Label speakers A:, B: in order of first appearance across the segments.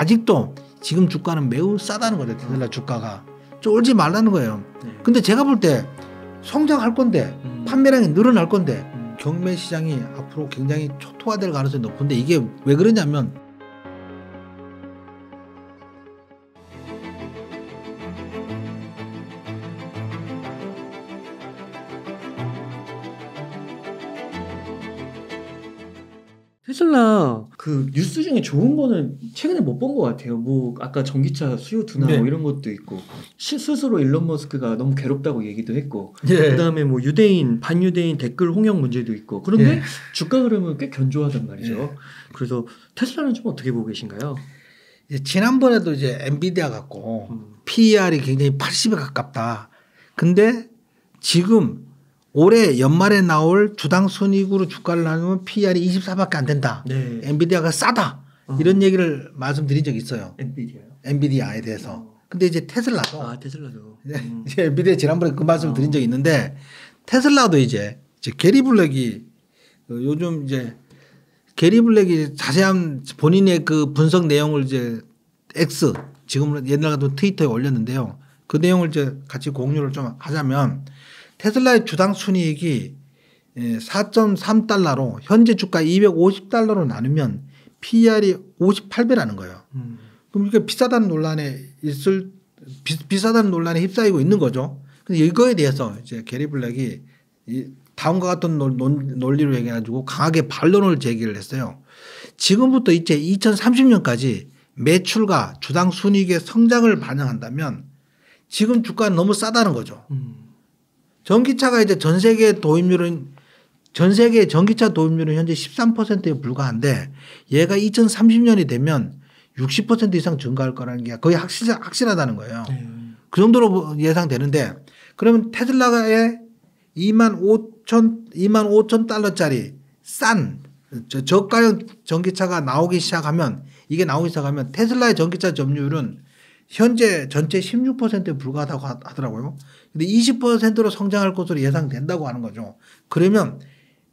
A: 아직도 지금 주가는 매우 싸다는 거죠. 테슬라 주가가 쫄지 말라는 거예요. 근데 제가 볼 때 성장할 건데
B: 음.
A: 판매량이 늘어날 건데
B: 음.
A: 경매 시장이 앞으로 굉장히 초토화될 가능성이 높은데 이게 왜 그러냐면
B: 테슬라 그 뉴스 중에 좋은 거는 최근에 못 본 것 같아요. 뭐 아까 전기차 수요 둔화
A: 네.
B: 뭐 이런 것도 있고 시- 스스로 일론 머스크가 너무 괴롭다고 얘기도 했고
A: 예.
B: 그다음에 뭐 유대인 반유대인 댓글 홍역 문제도 있고 그런데
A: 예.
B: 주가 흐름은 꽤 견조하단 말이죠.
A: 예.
B: 그래서 테슬라는 좀 어떻게 보고 계신가요?
A: 이제 지난번에도 이제 엔비디아 갖고
B: 음.
A: PER이 굉장히 80에 가깝다. 근데 지금 올해 연말에 나올 주당 순이익으로 주가를 나누면 PER이 24밖에 안 된다.
B: 네.
A: 엔비디아가 싸다.
B: 어.
A: 이런 얘기를 말씀드린 적이 있어요.
B: 엔비디아요.
A: 엔비디아에 대해서. 근데 이제 테슬라도
B: 아 테슬라도.
A: 네,
B: 음.
A: 이제 엔비디아 지난번에 그 말씀 을
B: 어.
A: 드린 적이 있는데 테슬라도 이제, 이제 게리 블랙이 그 요즘 이제 게리 블랙이 자세한 본인의 그 분석 내용을 이제 X 지금은 옛날 같은 트위터에 올렸는데요. 그 내용을 이제 같이 공유를 좀 하자면 테슬라의 주당 순이익이 4.3달러로 현재 주가 250달러로 나누면 PER이 58배라는 거예요.
B: 음.
A: 그럼 이게 비싸다는 논란에 있을 비, 비싸다는 논란에 휩싸이고 있는 거죠. 근데 이거에 대해서 이제 게리 블랙이 이 다음과 같은 논, 논, 논리로 얘기해가지고 강하게 반론을 제기를 했어요. 지금부터 이제 2030년까지 매출과 주당 순이익의 성장을 반영한다면 지금 주가는 너무 싸다는 거죠.
B: 음.
A: 전기차가 이제 전 세계 도입률은 전 세계 전기차 도입률은 현재 13%에 불과한데 얘가 2030년이 되면 60% 이상 증가할 거라는 게 거의 확실, 확실하다는 거예요.
B: 네.
A: 그 정도로 예상되는데 그러면 테슬라의 2만 5천 2만 5천 달러짜리 싼 저- 저가형 전기차가 나오기 시작하면 이게 나오기 시작하면 테슬라의 전기차 점유율은 현재 전체 16%에 불과하다고 하- 하더라고요. 근데 20%로 성장할 것으로 예상된다고 하는 거죠. 그러면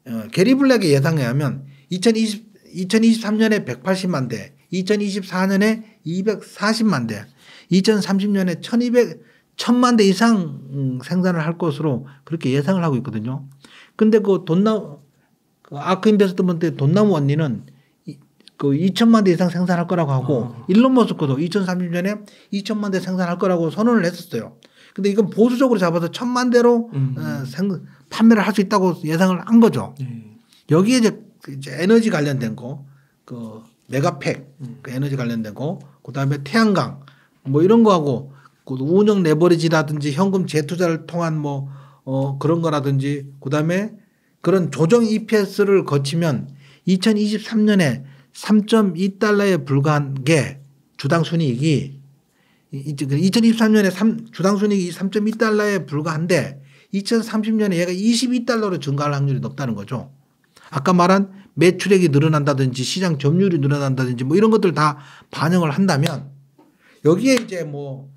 A: 어, 게리 블랙의 예상에 하면 2020 2023년에 180만 대, 2024년에 240만 대, 2030년에 1200 1000만 대 이상 음, 생산을 할 것으로 그렇게 예상을 하고 있거든요. 근데 그 돈나 그 아크 인베스트먼트 돈나무 이- 그 2천만 대 이상 생산할 거라고 하고
B: 어.
A: 일론 머스크도 2030년에 2천만 대 생산할 거라고 선언을 했었어요. 근데 이건 보수적으로 잡아서 천만 대로
B: 음.
A: 어, 생, 판매를 할 수 있다고 예상을 한 거죠.
B: 네.
A: 여기에 이제, 그 이제 에너지 관련된 거, 그 메가팩,
B: 음.
A: 그 에너지 관련된 거, 그 다음에 태양광, 뭐 이런 거하고 그 운영 레버리지라든지 현금 재투자를 통한 뭐, 어, 그런 거라든지 그 다음에 그런 조정 EPS를 거치면 2023년에 3.2달러에 불과한 게 주당 순이익이 이- 이- 2023년에 3, 주당 순이익이 3.2달러에 불과한데 2030년에 얘가 22달러로 증가할 확률이 높다는 거죠. 아까 말한 매출액이 늘어난다든지 시장 점유율이 늘어난다든지 뭐 이런 것들 다 반영을 한다면 여기에 이제 뭐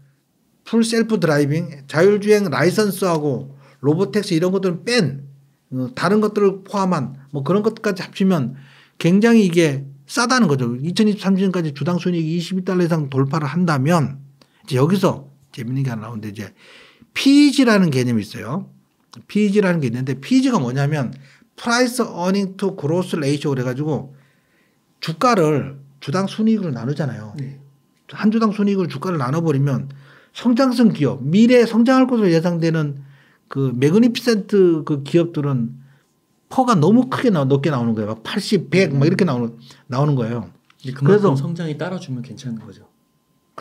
A: Full Self Driving, 자율주행 라이선스하고 로보택시 이런 것들은 뺀 어, 다른 것들을 포함한 뭐 그런 것까지 합치면 굉장히 이게 싸다는 거죠. 2023년까지 주당 순이익이 22달러 이상 돌파를 한다면 이제 여기서 재밌는 게 하나 나오는데 이제 PEG라는 개념이 있어요. PEG라는 게 있는데 PEG가 뭐냐면 price earning to growth ratio 그래가지고 주가를 주당 순이익으로 나누잖아요.
B: 네.
A: 한 주당 순이익으로 주가를 나눠버리면 성장성 기업, 미래에 성장할 것으로 예상되는 그 Magnificent 그 기업들은 PER가 너무 크게 나, 높게 나오는 거예요. 막 80, 100, 막 이렇게 나오는, 나오는 거예요. 그래서-
B: 성장이 따라주면 괜찮은 거죠.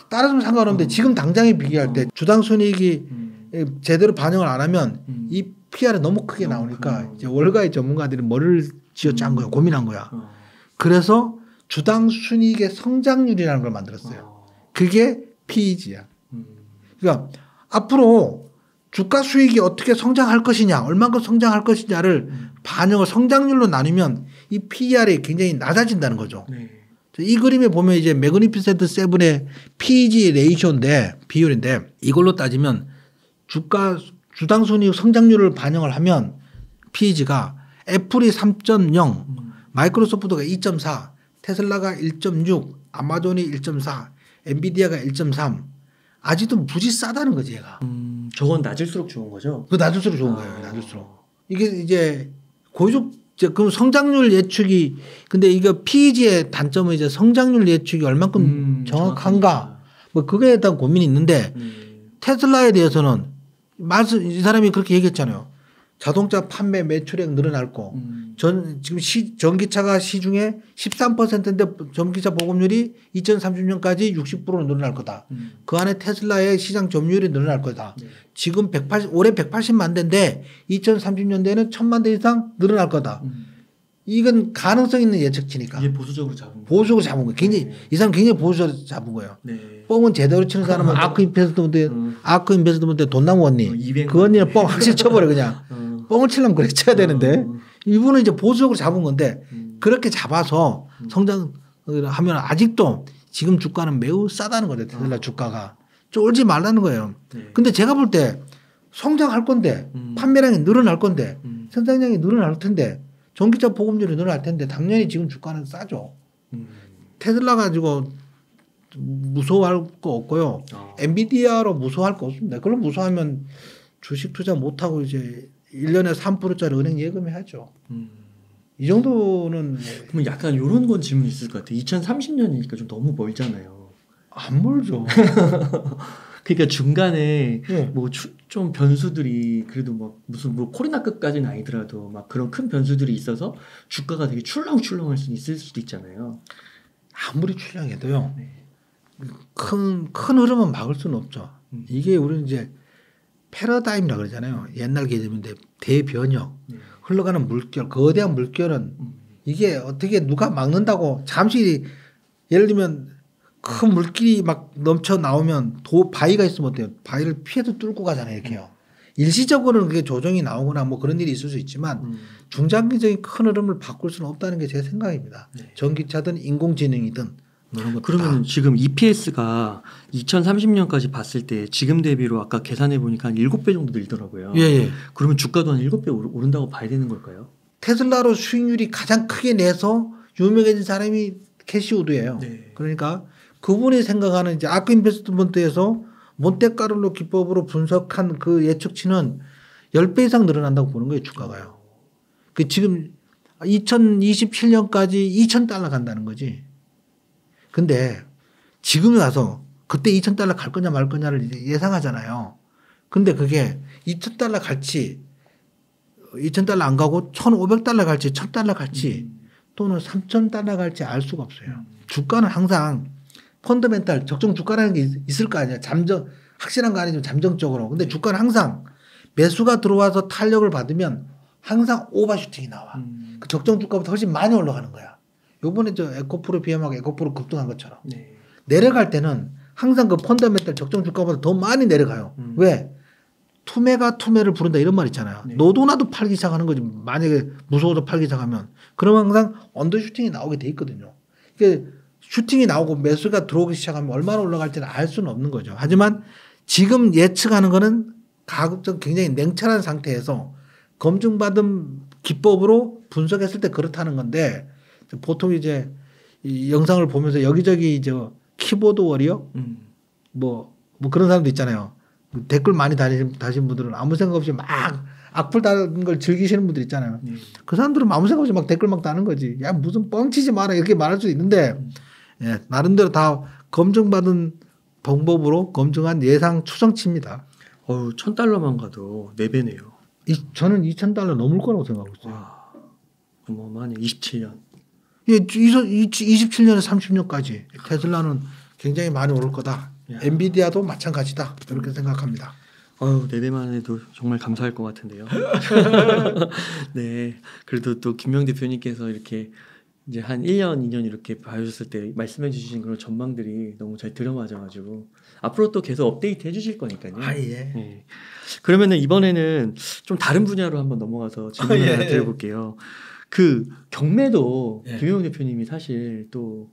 A: 따라주면 상관없는데 지금 당장에 비교할 때 주당 순이익이
B: 음.
A: 제대로 반영을 안 하면
B: 음.
A: 이 PER이 너무 크게
B: 너무
A: 나오니까 이제 월가의 전문가들이 머리를 쥐어 짠 거야. 고민한 거야.
B: 어.
A: 그래서 주당 순이익의 성장률이라는 걸 만들었어요.
B: 어.
A: 그게 PEG야.
B: 음.
A: 그러니까 앞으로 주가 수익이 어떻게 성장할 것이냐, 얼만큼 성장할 것이냐를
B: 음.
A: 반영을 성장률로 나누면 이 PER이 굉장히 낮아진다는 거죠.
B: 네.
A: 이 그림에 보면 이제 매그니피센트 세븐의 PEG 레이쇼인데 비율인데 이걸로 따지면 주가 주당 순이익 성장률을 반영을 하면 PEG가 애플이 3.0,
B: 음.
A: 마이크로소프트가 2.4, 테슬라가 1.6, 아마존이 1.4, 엔비디아가 1.3. 아직도 무지 싸다는 거지 얘가.
B: 음, 저건 낮을수록 좋은 거죠.
A: 그 낮을수록 좋은 거예요.
B: 아.
A: 낮을수록. 이게 이제 이제 그럼 성장률 예측이 근데 이거 PEG의 단점은 이제 성장률 예측이 얼만큼
B: 음,
A: 정확한가 뭐 그거에 대한 고민이 있는데
B: 음,
A: 테슬라에 대해서는 말씀 이 사람이 그렇게 얘기했잖아요. 자동차 판매 매출액 늘어날 거.
B: 음,
A: 전 지금 시, 전기차가 시중에 13%인데 전기차 보급률이 2030년까지 60%로 늘어날 거다.
B: 음,
A: 그 안에 테슬라의 시장 점유율이 늘어날 거다.
B: 네.
A: 지금 180 올해 180만 대인데 2030년대에는 1000만 대 이상 늘어날 거다.
B: 음.
A: 이건 가능성 있는 예측치니까
B: 이게 보수적으로 잡은 거.
A: 보수적으로 잡은 거예요. 굉장히
B: 네.
A: 이 사람 굉장히 보수적으로 잡은 거예요.
B: 네.
A: 뻥은 제대로 치는 사람은 아크 인베스트먼트
B: 음.
A: 아크 인베스트먼트 돈 나무 언니
B: 어, 200만
A: 그 언니는 뻥 확실히 쳐버려 그냥
B: 어.
A: 뻥을 치려면 그래 쳐야 되는데
B: 어.
A: 이분은 이제 보수적으로 잡은 건데
B: 음.
A: 그렇게 잡아서 성장을 하면 아직도 지금 주가는 매우 싸다는 거죠 테슬라
B: 어.
A: 주가가 쫄지 말라는 거예요.
B: 네.
A: 근데 제가 볼 때 성장할 건데
B: 음.
A: 판매량이 늘어날 건데
B: 음.
A: 생산량이 늘어날 텐데 전기차 보급률이 늘어날 텐데 당연히 지금 주가는 싸죠.
B: 음.
A: 테슬라 가지고 무서워할 거 없고요.
B: 어.
A: 엔비디아로 무서워할 거 없습니다. 그럼 무서워하면 주식 투자 못 하고 이제 1년에 3%짜리 은행 예금해야죠.
B: 음.
A: 이 정도는
B: 그러면 약간 이런 건 질문 있을 것 같아요. 2030년이니까 좀 너무 멀잖아요.
A: 안 멀죠.
B: 그러니까 중간에
A: 예.
B: 뭐좀 변수들이 그래도 막 무슨 뭐 코로나급까지는 아니더라도 막 그런 큰 변수들이 있어서 주가가 되게 출렁출렁할 수 있을 수도 있잖아요.
A: 아무리 출렁해도요.
B: 네.
A: 큰, 큰 흐름은 막을 수는 없죠.
B: 음.
A: 이게 우리는 이제 패러다임이라 그러잖아요. 옛날 개념인데 대변역.
B: 네.
A: 흘러가는 물결, 거대한 물결은
B: 음.
A: 이게 어떻게 누가 막는다고 잠시 예를 들면 큰 물길이 막 넘쳐 나오면 도 바위가 있으면 어때요? 바위를 피해도 뚫고 가잖아요, 이렇게요. 일시적으로는 그게 조정이 나오거나 뭐 그런 일이 있을 수 있지만
B: 음.
A: 중장기적인 큰 흐름을 바꿀 수는 없다는 게 제 생각입니다.
B: 네.
A: 전기차든 인공지능이든 그런 것
B: 그러면 지금 EPS가 2030년까지 봤을 때 지금 대비로 아까 계산해 보니까 한 7배 정도 늘더라고요.
A: 예, 예.
B: 그러면 주가도 한 7배 오르- 오른다고 봐야 되는 걸까요?
A: 테슬라로 수익률이 가장 크게 내서 유명해진 사람이 캐시우드예요.
B: 네.
A: 그러니까 그분이 생각하는 이제 아크 인베스트먼트에서 몬테카를로 기법으로 분석한 그 예측치는 10배 이상 늘어난다고 보는 거예요, 주가가요. 그 지금 2027년까지 2,000달러 간다는 거지. 근데 지금 와서 그때 2,000달러 갈 거냐 말 거냐를 예상하잖아요. 근데 그게 2,000달러 갈지 2,000달러 안 가고 1,500달러 갈지 1,000달러 갈지 또는 3,000달러 갈지 알 수가 없어요. 주가는 항상 펀더멘탈 적정 주가라는 게 있- 있을 거 아니야. 잠정 확실한 거 아니지만 잠정적으로. 근데 주가는 항상 매수가 들어와서 탄력을 받으면 항상 오버슈팅이 나와.
B: 음.
A: 그 적정 주가보다 훨씬 많이 올라가는 거야. 요번에 저 에코프로 비하하고 에코프로 급등한 것처럼
B: 네.
A: 내려갈 때는 항상 그 펀더멘탈 적정 주가보다 더 많이 내려가요.
B: 음.
A: 왜? 투매가 투매를 부른다 이런 말 있잖아요.
B: 네.
A: 노도나도 팔기 시작하는 거지. 만약에 무서워서 팔기 시작하면 그러면 항상 언더슈팅이 나오게 돼 있거든요. 이게 슈팅이 나오고 매수가 들어오기 시작하면 얼마나 올라갈지는 알 수는 없는 거죠. 하지만 지금 예측하는 거는 가급적 굉장히 냉철한 상태에서 검증받은 기법으로 분석했을 때 그렇다는 건데 보통 이제 이 영상을 보면서 여기저기 이제 키보드 워리어
B: 음.
A: 뭐, 뭐 그런 사람도 있잖아요. 댓글 많이 다니신, 다신 분들은 아무 생각 없이 막 악플 다는 걸 즐기시는 분들 있잖아요.
B: 네.
A: 그 사람들은 아무 생각 없이 막 댓글 막 다는 거지. 야, 무슨 뻥치지 마라. 이렇게 말할 수 있는데, 예, 나름대로 다 검증받은 방법으로 검증한 예상 추정치입니다.
B: 어우, 1000달러만 가도 4배네요.
A: 이, 저는 2,000달러 넘을 거라고 생각하고 있어요.
B: 와. 어마어마하네. 27년.
A: 예, 27년에 30년까지 테슬라는 굉장히 많이 오를 거다.
B: 야.
A: 엔비디아도 마찬가지다. 이렇게 생각합니다.
B: 어우, 4배만 해도 정말 감사할 것 같은데요. 네. 그래도 또 김명 대표님께서 이렇게 이제 한 1년, 2년 이렇게 봐주셨을 때 말씀해 주신 그런 전망들이 너무 잘 들어맞아가지고 앞으로 또 계속 업데이트 해 주실 거니까요.
A: 아, 예.
B: 네. 그러면은 이번에는 좀 다른 분야로 한번 넘어가서 질문
A: 아, 예.
B: 드려볼게요. 그 경매도
A: 예.
B: 김용 대표님이 사실 또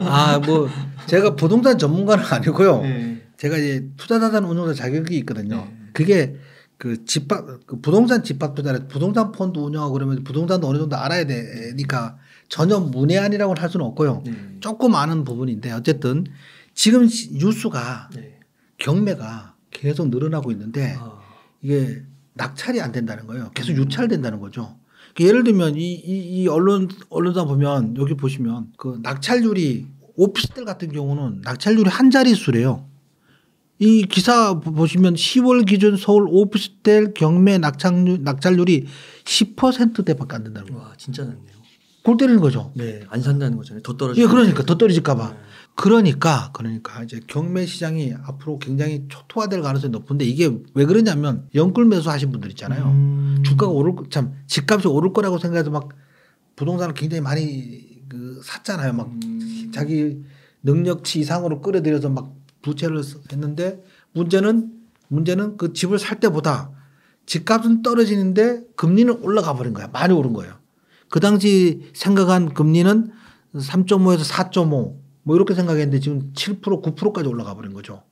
A: 아, 뭐, 제가 부동산 전문가는 아니고요.
B: 네.
A: 제가 이제 투자자산 운용사 자격이 있거든요.
B: 네.
A: 그게 그 집합, 그 부동산 집합 투자를 부동산 펀드 운영하고 그러면 부동산도 어느 정도 알아야 되니까 전혀 문외한이라고 할 수는 없고요.
B: 네.
A: 조금 아는 부분인데 어쨌든 지금 시- 뉴스가
B: 네.
A: 경매가 계속 늘어나고 있는데
B: 아,
A: 이게 낙찰이 안 된다는 거예요. 계속 유찰된다는 거죠. 그 예를 들면 이, 이, 이 언론 언론사 보면 여기 보시면 그 낙찰률이 오피스텔 같은 경우는 낙찰률이 한 자릿수래요. 이 기사 보- 보시면 10월 기준 서울 오피스텔 경매 낙찰률 낙찰률이 10%대밖에 안 된다는 거예요.
B: 와 진짜 낮네요.
A: 골 때리는 거죠.
B: 네, 안 산다는 거잖아요. 더 떨어지.
A: 예, 그러니까 더 떨어질까 봐.
B: 네.
A: 그러니까 그러니까 이제 경매 시장이 앞으로 굉장히 초토화될 가능성이 높은데 이게 왜 그러냐면 연끌 매수하신 분들 있잖아요.
B: 음.
A: 주가가 오를 거- 참 집값이 오를 거라고 생각해서 막 부동산을 굉장히 많이 그 샀잖아요. 막
B: 음.
A: 자기 능력치 이상으로 끌어들여서 막 부채를 쓰- 했는데 문제는 문제는 그 집을 살 때보다 집값은 떨어지는데 금리는 올라가 버린 거야. 많이 오른 거예요. 그 당시 생각한 금리는 3.5에서 4.5 뭐 이렇게 생각했는데 지금 7% 9%까지 올라가 버린 거죠.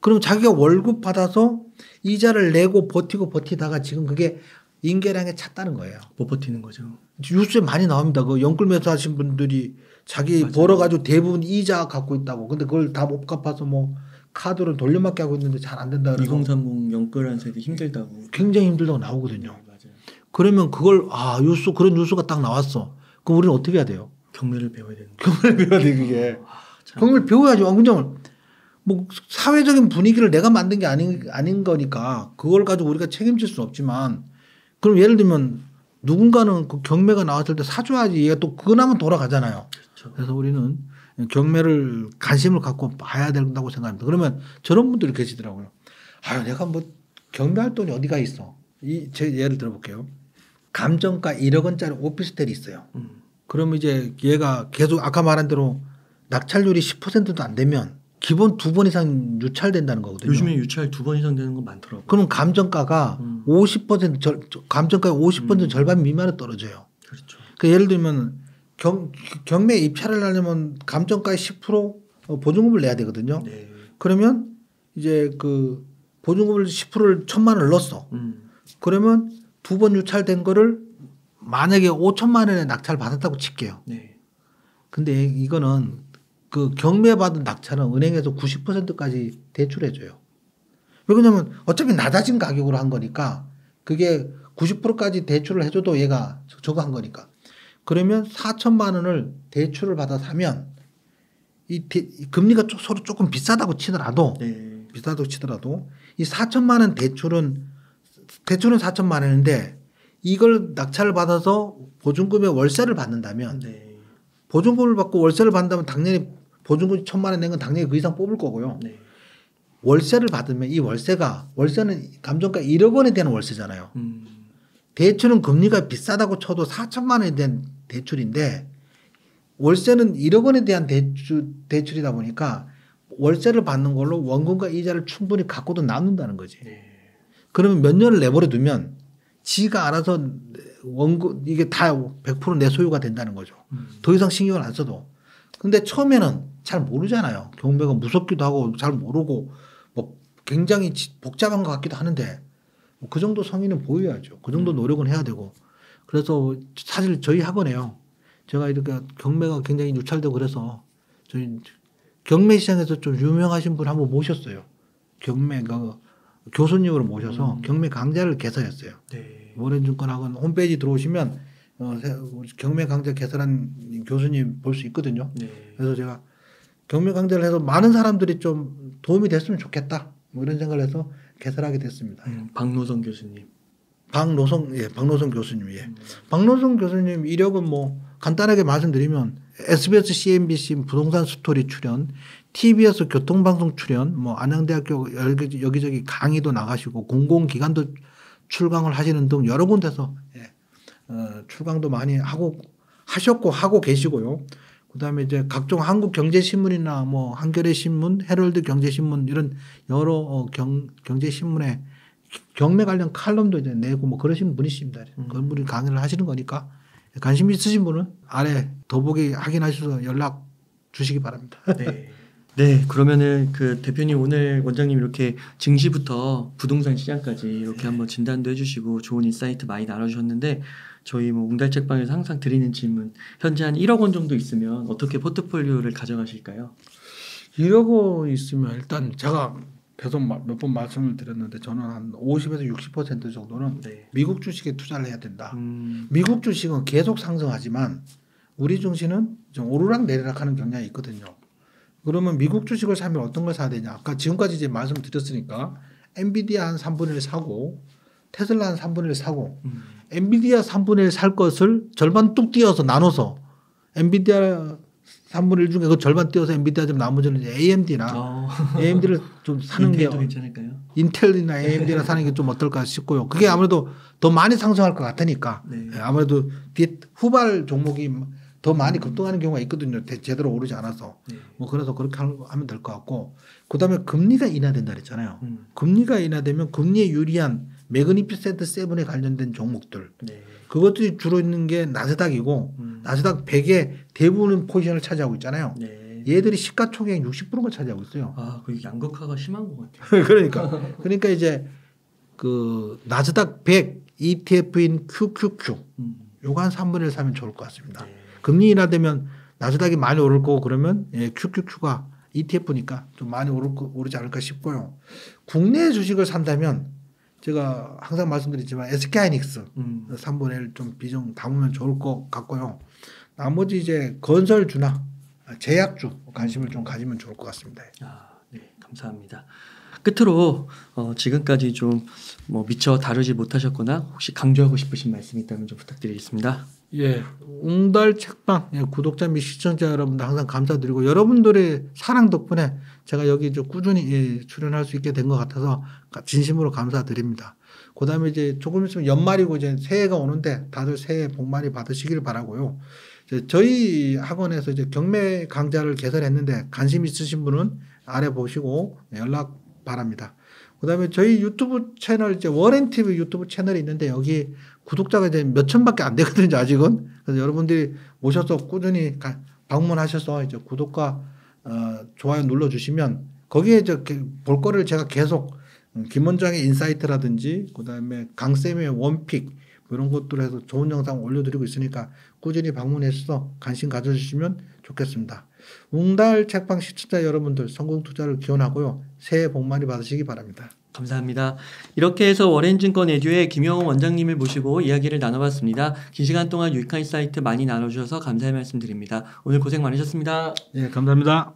A: 그럼 자기가 월급 받아서 이자를 내고 버티고 버티다가 지금 그게 인계량에 찼다는 거예요.
B: 못 버티는 거죠.
A: 뉴스에 많이 나옵니다. 그 연끌 매수하신 분들이 자기
B: 맞아요.
A: 벌어가지고 대부분 이자 갖고 있다고. 근데 그걸 다 못 갚아서 뭐 카드로 돌려막기 하고 있는데 잘 안 된다 그래서
B: 2030 연끌한 세대 힘들다고.
A: 굉장히 힘들다고 나오거든요.
B: 네, 맞아요.
A: 그러면 그걸 아 뉴스 그런 뉴스가 딱 나왔어. 그럼 우리는 어떻게 해야 돼요?
B: 경매를 배워야 되는 거.
A: 경을 배워야 돼 그게.
B: 참.
A: 경을 배워야죠. 완전을 뭐 사회적인 분위기를 내가 만든 게 아닌 아닌 거니까 그걸 가지고 우리가 책임질 수는 없지만 그럼 예를 들면 누군가는 그 경매가 나왔을 때 사줘야지 얘가 또 그거 나면 돌아가잖아요.
B: 그렇죠.
A: 그래서 우리는 경매를 관심을 갖고 봐야 된다고 생각합니다. 그러면 저런 분들이 계시더라고요. 아유, 내가 뭐 경매할 돈이 어디가 있어. 이, 제 예를 들어볼게요. 감정가 1억 원짜리 오피스텔이 있어요.
B: 음.
A: 그러면 이제 얘가 계속 아까 말한 대로 낙찰률이 10%도 안 되면 기본 두 번 이상 유찰된다는 거거든요.
B: 요즘에 유찰 두 번 이상 되는 건 많더라고.
A: 그럼 감정가가
B: 음.
A: 50% 절, 감정가의 50%
B: 음.
A: 절반 미만에 떨어져요.
B: 그렇죠.
A: 그 예를 들면 경, 경매 입찰을 하려면 감정가의 10% 어, 보증금을 내야 되거든요.
B: 네.
A: 그러면 이제 그 보증금을 10%를 천만 원을 넣었어.
B: 음.
A: 그러면 두 번 유찰된 거를 만약에 5천만 원에 낙찰 받았다고 칠게요.
B: 네.
A: 근데 이거는 그 경매 받은 낙찰은 은행에서 90%까지 대출해줘요. 왜 그러냐면 어차피 낮아진 가격으로 한 거니까 그게 90%까지 대출을 해줘도 얘가 저거 한 거니까. 그러면 4천만 원을 대출을 받아 사면 이, 대- 이 금리가 조- 서로 조금 비싸다고 치더라도
B: 네.
A: 비싸다고 치더라도 이 4천만 원 대출은 대출은 4천만 원인데 이걸 낙찰을 받아서 보증금의 월세를 받는다면
B: 네.
A: 보증금을 받고 월세를 받는다면 당연히 보증금 천만 원 낸 건 당연히 그 이상 뽑을 거고요.
B: 네.
A: 월세를 받으면 이 월세가 월세는 감정가 1억 원에 대한 월세잖아요.
B: 음.
A: 대출은 금리가 비싸다고 쳐도 4천만 원에 대한 대출인데 월세는 1억 원에 대한 대출 대출이다 보니까 월세를 받는 걸로 원금과 이자를 충분히 갖고도 남는다는 거지.
B: 네.
A: 그러면 몇 년을 내버려 두면 지가 알아서 원금 이게 다 100%내 소유가 된다는 거죠.
B: 음.
A: 더 이상 신경을 안 써도. 근데 처음에는 잘 모르잖아요. 경매가 무섭기도 하고 잘 모르고 뭐 굉장히 지- 복잡한 것 같기도 하는데 뭐 그 정도 성의는 보여야죠. 그 정도 노력은 해야 되고. 그래서 사실 저희 학원에요. 제가 이렇게 경매가 굉장히 유찰되고 그래서 저희 경매 시장에서 좀 유명하신 분 한번 모셨어요. 경매 그 교수님으로 모셔서
B: 음.
A: 경매 강좌를 개설했어요.
B: 네.
A: 모래증권학원 홈페이지 들어오시면 어, 세- 경매 강좌 개설한 교수님 볼 수 있거든요.
B: 네.
A: 그래서 제가 경매 강좌를 해서 많은 사람들이 좀 도움이 됐으면 좋겠다. 뭐 이런 생각을 해서 개설하게 됐습니다.
B: 음, 박노성 교수님.
A: 박노성 예, 박노성 교수님 예.
B: 음.
A: 박노성 교수님 이력은 뭐 간단하게 말씀드리면 SBS, CNBC 부동산 스토리 출연, TBS 교통방송 출연, 뭐 안양대학교 여기, 여기저기 강의도 나가시고 공공기관도 출강을 하시는 등 여러 군데서 예, 어, 출강도 많이 하고 하셨고 하고 계시고요. 그다음에 이제 각종 한국 경제 신문이나 뭐 한겨레 신문, 헤럴드 경제 신문 이런 여러 어, 경 경제 신문에 경매 관련 칼럼도 이제 내고 뭐 그러신 분이십니다.
B: 음.
A: 그런 분이 강의를 하시는 거니까 관심 있으신 분은 아래 더보기 확인하셔서 연락 주시기 바랍니다.
B: 네. 네, 그러면은 그 대표님 오늘 원장님 이렇게 증시부터 부동산 시장까지 이렇게 한번 진단도 해주시고 좋은 insight 많이 나눠주셨는데 저희 뭐 웅달책방에서 항상 드리는 질문 현재 한 1억 원 정도 있으면 어떻게 포트폴리오를 가져가실까요?
A: 이러고 있으면 일단 제가 계속 몇 번 말씀을 드렸는데 저는 한 50에서 60% 정도는
B: 네.
A: 미국 주식에 투자를 해야 된다.
B: 음,
A: 미국 주식은 계속 상승하지만 우리 증시는 좀 오르락 내리락 하는 경향이 있거든요. 그러면 미국 주식을 사면 어떤 걸 사야 되냐? 아까 지금까지 이제 말씀드렸으니까 엔비디아 한 3분의 1 사고 테슬라 한 3분의 1 사고
B: 음,
A: 엔비디아 3분의 1 살 것을 절반 뚝 띄어서 나눠서 엔비디아 3분의 1 중에 그 절반 띄어서 엔비디아 좀 나머지는 이제 AMD나
B: 어,
A: AMD를 좀 사는 게
B: 괜찮을까요?
A: 인텔이나 AMD나 사는 게 좀 어떨까 싶고요. 그게 아무래도 더 많이 상승할 것 같으니까
B: 네.
A: 예, 아무래도 뒤 후발 종목이 더 많이 급등하는 경우가 있거든요. 대- 제대로 오르지 않아서
B: 네.
A: 뭐 그래서 그렇게 하- 하면 될 것 같고 그다음에 금리가 인하된다 그랬잖아요.
B: 음,
A: 금리가 인하되면 금리에 유리한 Magnificent Seven에 관련된 종목들
B: 네.
A: 그것들이 주로 있는 게 나스닥이고
B: 음,
A: 나스닥 100의 대부분 포지션을 차지하고 있잖아요.
B: 네.
A: 얘들이 시가총액 60%가 차지하고 있어요.
B: 아, 그 양극화가 심한 것 같아요.
A: 그러니까 그러니까 이제 그 나스닥 100 ETF인 QQQ
B: 음,
A: 요거 한 3분의 1 사면 좋을 것 같습니다.
B: 네.
A: 금리 인하되면 나스닥이 많이 오를 거고 그러면 예, QQQ가 ETF니까 좀 많이 오를 거, 오르지 않을까 싶고요. 국내 주식을 산다면 제가 항상 말씀드리지만 SK하이닉스
B: 음,
A: 3분의 1 좀 비중 담으면 좋을 것 같고요. 나머지 이제 건설주나 제약주 관심을 좀 가지면 좋을 것 같습니다.
B: 아, 네, 감사합니다. 끝으로 어, 지금까지 좀 뭐 미처 다루지 못하셨거나 혹시 강조하고 싶으신 말씀 있다면 좀 부탁드리겠습니다.
A: 예, 웅달 책방 예, 구독자 및 시청자 여러분들 항상 감사드리고 여러분들의 사랑 덕분에 제가 여기 좀 꾸준히 예, 출연할 수 있게 된 것 같아서 진심으로 감사드립니다. 그다음에 이제 조금 있으면 연말이고 이제 새해가 오는데 다들 새해 복 많이 받으시길 바라고요. 저희 학원에서 이제 경매 강좌를 개설했는데 관심 있으신 분은 아래 보시고 연락 바랍니다. 그 다음에 저희 유튜브 채널 이제 워렌 TV 유튜브 채널이 있는데 여기 구독자가 이제 몇 천 밖에 안 되거든요 아직은. 그래서 여러분들이 오셔서 꾸준히 가- 방문하셔서 이제 구독과 어, 좋아요 눌러주시면 거기에 이제 게- 볼 거를 제가 계속 음, 김원장의 insight라든지 그 다음에 강쌤의 one pick 뭐 이런 것들 해서 좋은 영상 올려드리고 있으니까 꾸준히 방문해서 관심 가져주시면 좋겠습니다. 웅달 책방 시청자 여러분들 성공 투자를 기원하고요. 새해 복 많이 받으시기 바랍니다.
B: 감사합니다. 이렇게 해서 워렌증권 에듀의 김영호 원장님을 모시고 이야기를 나눠봤습니다. 긴 시간 동안 유익한 사이트 많이 나눠주셔서 감사의 말씀드립니다. 오늘 고생 많으셨습니다.
A: 예, 감사합니다.